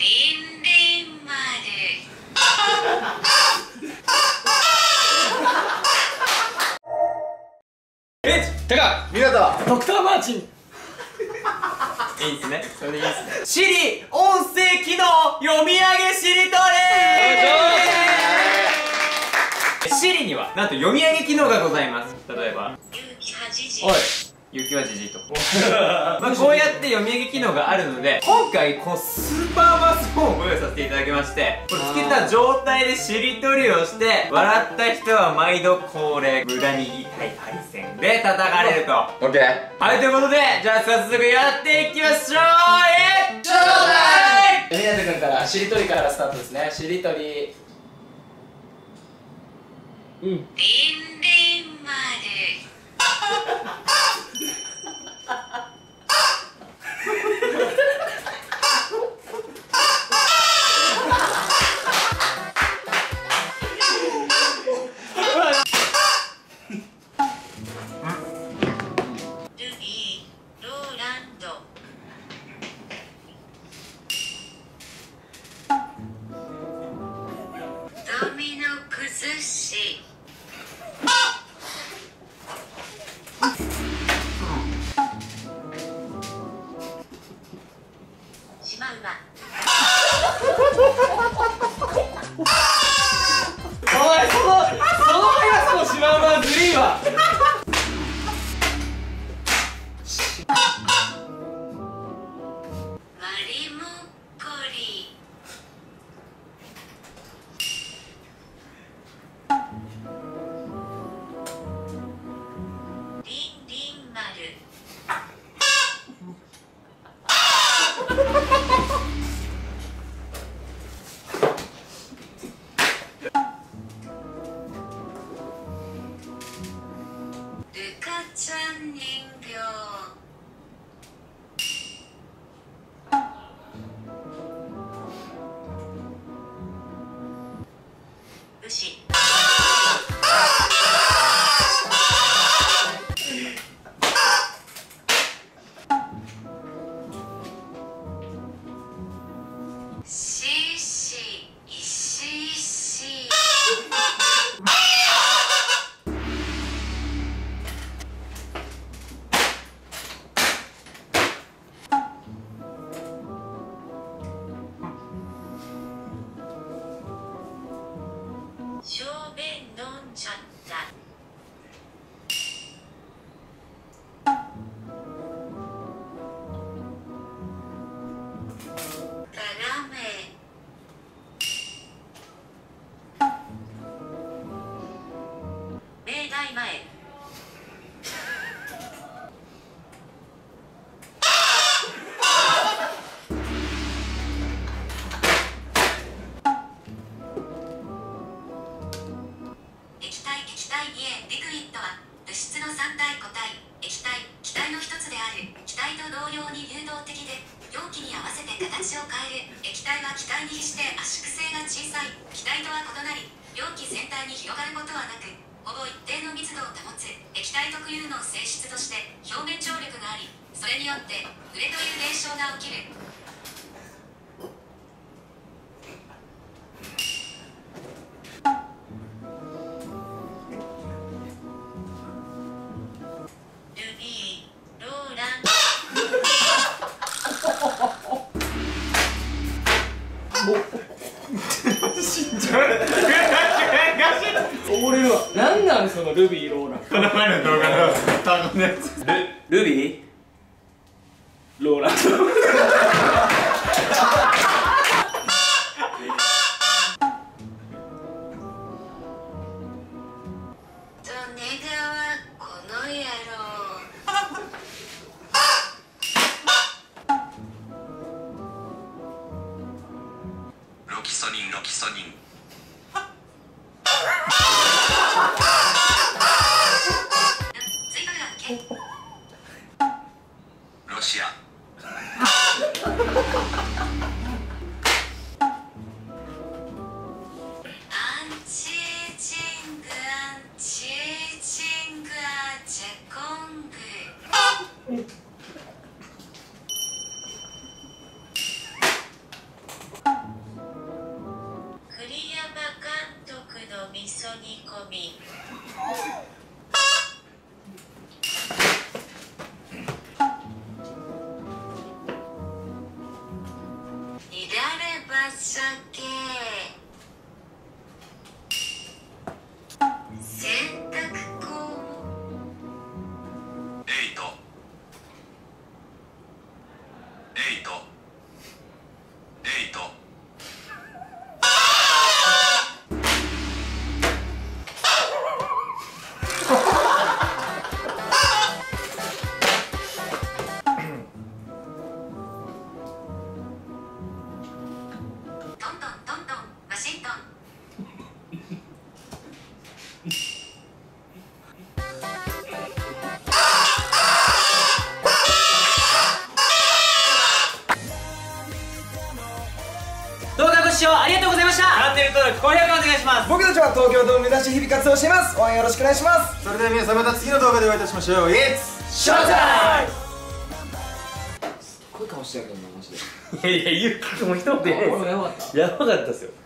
リンリン丸。てか見事。ドクターマーチン。いいですね。それでいいですね。シリ音声機能読み上げしりとり。シリにはなんと読み上げ機能がございます。例えば。おいゆきはじじいと。まあこうやって読み上げ機能があるので今回このスーパーマスボーンをご用意させていただきましてこれつけた状態でしりとりをして笑った人は毎度恒例無駄に痛いハリセンで叩かれると。オッケーはいということでじゃあ早速やっていきましょう。えっちょうだい宮田君からしりとりからスタートですね。しりとり。うん。リンリン丸 崩し。Ha ha ha! 小液体液体イエンリクイッドは物質の三大個体液体気体の一つである気体と同様に流動的で容器に合わせて形を変える液体は気体に比して圧縮性が小さい気体とは異なり容器全体に広がることはなくほぼ一定の密度を保つ液体特有の性質として表面張力がありそれによって触れという現象が起きるのルビーローランこの前の動画の単語のやつ。ルルビー？ローラロキソニンロキソニン視聴ありがとうございました。チャンネル登録高評価お願いします。僕たちは東京ドーム目指し日々活動しています応援よろしくお願いします。それでは皆さんまた次の動画でお会いいたしましょう。It's ショータイム。すっごい顔してるけどなマジで。いやいや言うもう一言やばかった。やばかったですよ